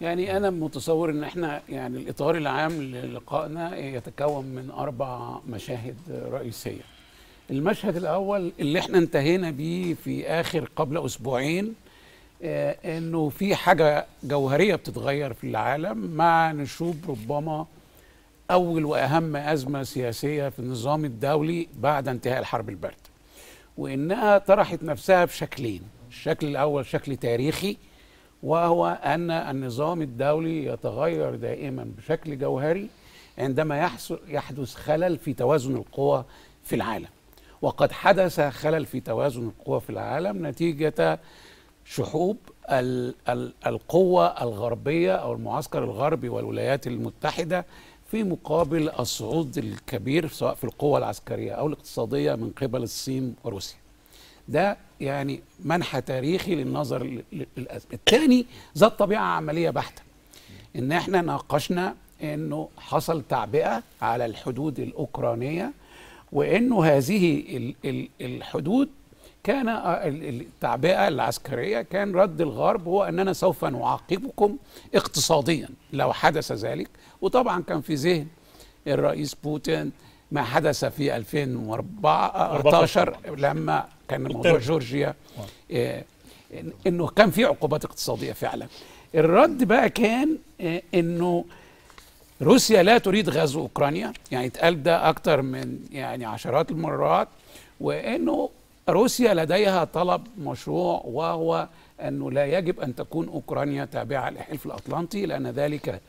يعني أنا متصور إن إحنا يعني الإطار العام للقائنا يتكون من أربع مشاهد رئيسية. المشهد الأول اللي إحنا انتهينا بيه في آخر قبل أسبوعين آه إنه في حاجة جوهرية بتتغير في العالم مع نشوب ربما أول وأهم أزمة سياسية في النظام الدولي بعد انتهاء الحرب البارده وإنها طرحت نفسها بشكلين الشكل الأول شكل تاريخي وهو أن النظام الدولي يتغير دائما بشكل جوهري عندما يحدث خلل في توازن القوى في العالم. وقد حدث خلل في توازن القوى في العالم نتيجة شحوب القوة الغربية أو المعسكر الغربي والولايات المتحدة في مقابل الصعود الكبير سواء في القوة العسكرية أو الاقتصادية من قبل الصين وروسيا. ده يعني منحى تاريخي للنظر للأزمة الثاني ذات طبيعة عملية بحتة إن إحنا ناقشنا إنه حصل تعبئة على الحدود الأوكرانية وإنه هذه الحدود كان التعبئة العسكرية كان رد الغرب هو أننا سوف نعاقبكم اقتصاديا لو حدث ذلك. وطبعا كان في ذهن الرئيس بوتين ما حدث في 2014 لما كان موضوع جورجيا. إيه إنه كان في عقوبات اقتصادية فعلا. الرد بقى كان إيه إنه روسيا لا تريد غزو أوكرانيا. يعني اتقال ده أكتر من يعني عشرات المرات وإنه روسيا لديها طلب مشروع وهو إنه لا يجب أن تكون أوكرانيا تابعة للحلف الأطلنطي لأن ذلك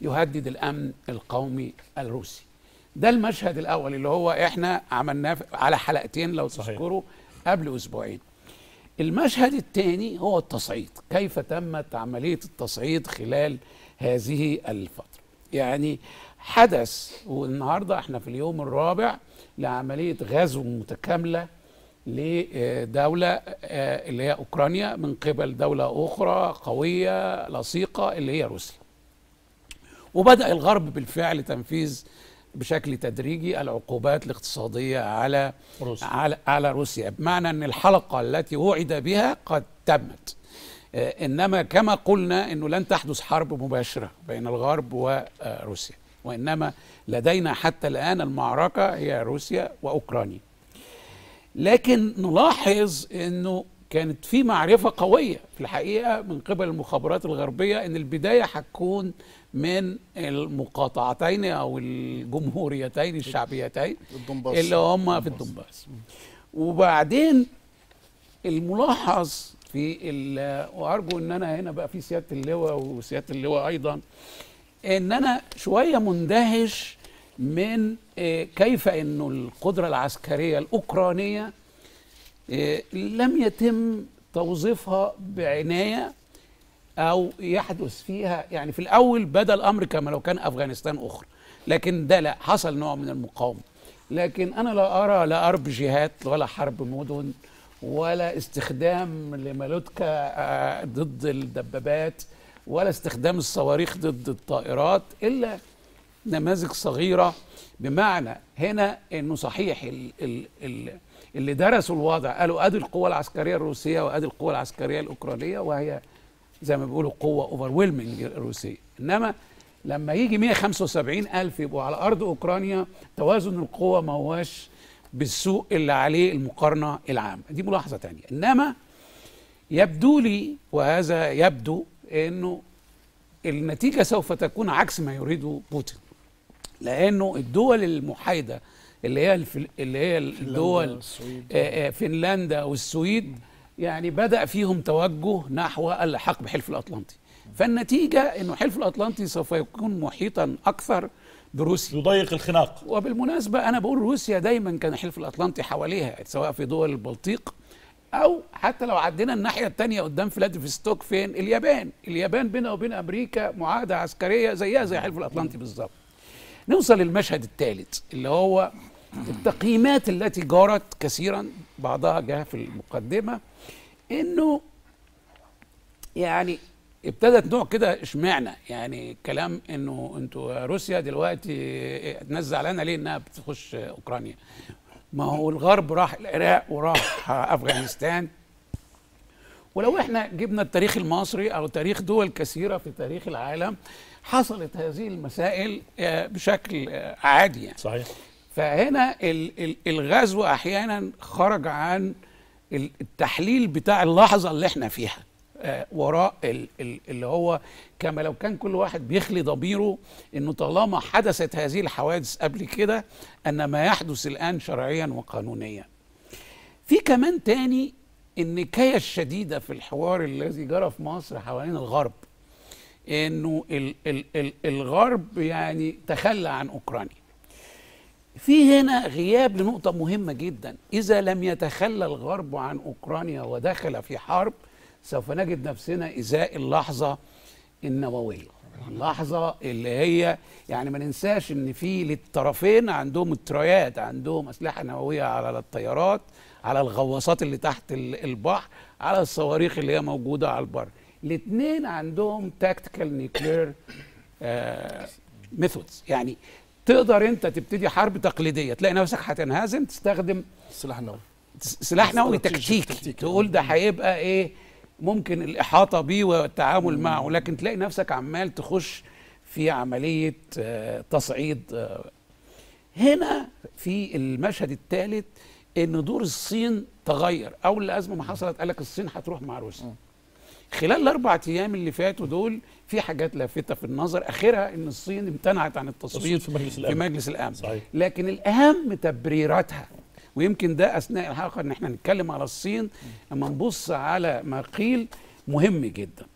يهدد الأمن القومي الروسي. ده المشهد الأول اللي هو إحنا عملناه على حلقتين لو تذكروا. قبل أسبوعين. المشهد الثاني هو التصعيد، كيف تمت عملية التصعيد خلال هذه الفترة. يعني حدث والنهاردة إحنا في اليوم الرابع لعملية غزو متكاملة لدولة اللي هي أوكرانيا من قبل دولة أخرى قوية لصيقة اللي هي روسيا وبدأ الغرب بالفعل تنفيذ بشكل تدريجي العقوبات الاقتصادية على روسيا. على على روسيا. بمعنى أن الحلقة التي وعد بها قد تمت. إنما كما قلنا أنه لن تحدث حرب مباشرة بين الغرب وروسيا. وإنما لدينا حتى الآن المعركة هي روسيا وأوكرانيا. لكن نلاحظ إنه كانت في معرفة قوية في الحقيقة من قبل المخابرات الغربية إن البداية هتكون من المقاطعتين أو الجمهوريتين الشعبيتين اللي هم في الدنباس وبعدين الملاحظ في وأرجو إن أنا هنا بقى في سيادة اللواء وسيادة اللواء أيضا إن أنا شوية مندهش من كيف إنه القدرة العسكرية الأوكرانية لم يتم توظيفها بعناية أو يحدث فيها يعني في الأول بدأ الأمر كما لو كان أفغانستان أخرى لكن ده لا حصل نوع من المقاومة. لكن أنا لا أرى لا أرب جهات ولا حرب مدن ولا استخدام لمالوتكا ضد الدبابات ولا استخدام الصواريخ ضد الطائرات إلا نماذج صغيرة بمعنى هنا إنه صحيح ال ال ال اللي درسوا الوضع قالوا أدي القوة العسكرية الروسية وأدي القوة العسكرية الأوكرانية وهي زي ما بيقولوا قوة اوفر روسيه إنما لما يجي 175 ألف يبقوا على أرض أوكرانيا توازن القوى ما هواش بالسوق اللي عليه المقارنة العامة. دي ملاحظة تانية. إنما يبدو لي وهذا يبدو إنه النتيجة سوف تكون عكس ما يريده بوتين. لأنه الدول المحايده اللي هي الف... اللي هي الدول فنلندا والسويد يعني بدأ فيهم توجه نحو اللحاق بحلف الأطلنطي. فالنتيجة إنه حلف الأطلنطي سوف يكون محيطا أكثر بروسيا. يضيق الخناق. وبالمناسبة أنا بقول روسيا دايما كان الحلف الأطلنطي حواليها سواء في دول البلطيق أو حتى لو عدينا الناحية الثانية قدام فلاديفستوك فين؟ اليابان. اليابان بينها وبين أمريكا معاهدة عسكرية زيها زي الحلف الأطلنطي بالظبط. نوصل للمشهد الثالث اللي هو التقييمات التي جرت كثيرا بعضها جاء في المقدمة إنه يعني ابتدت نوع كده إشمعنى؟ يعني كلام إنه أنتوا روسيا دلوقتي الناس زعلانه ليه إنها بتخش أوكرانيا؟ ما هو الغرب راح العراق وراح أفغانستان ولو إحنا جبنا التاريخ المصري أو تاريخ دول كثيرة في تاريخ العالم حصلت هذه المسائل آه، بشكل آه، عادي يعني. صحيح. فهنا ال- ال- الغزو أحيانا خرج عن ال- التحليل بتاع اللحظة اللي إحنا فيها آه، وراء ال- ال- اللي هو كما لو كان كل واحد بيخلي ضميره إنه طالما حدثت هذه الحوادث قبل كده أن ما يحدث الآن شرعيا وقانونيا. في كمان تاني النكاية الشديدة في الحوار الذي جرى في مصر حوالين الغرب إنه ال ال ال الغرب يعني تخلى عن أوكرانيا. في هنا غياب لنقطة مهمة جدا. إذا لم يتخلى الغرب عن أوكرانيا ودخل في حرب سوف نجد نفسنا إزاء اللحظة النووية. اللحظة اللي هي يعني ما ننساش إن في للطرفين عندهم التراياد عندهم أسلحة نووية على الطيارات على الغواصات اللي تحت ال- البحر على الصواريخ اللي هي موجودة على البر. الاثنين عندهم tactical nuclear ميثودز يعني تقدر أنت تبتدي حرب تقليدية تلاقي نفسك هتنهزم تستخدم سلاح نووي. استراتيجي، تكتيكي. تكتيكي. تقول ده هيبقى إيه؟ ممكن الإحاطة بيه والتعامل معه لكن تلاقي نفسك عمال تخش في عملية آه، تصعيد آه. هنا في المشهد الثالث إن دور الصين تغير أول الازمه ما حصلت قال لك الصين هتروح مع روسيا. خلال الأربع أيام اللي فاتوا دول في حاجات لافتة في النظر آخرها إن الصين امتنعت عن التصويت في مجلس في الأمن. مجلس الأمن. صحيح. لكن الأهم تبريراتها ويمكن ده أثناء الحلقة إن إحنا نتكلم على الصين. أما نبص على ما قيل مهم جدا.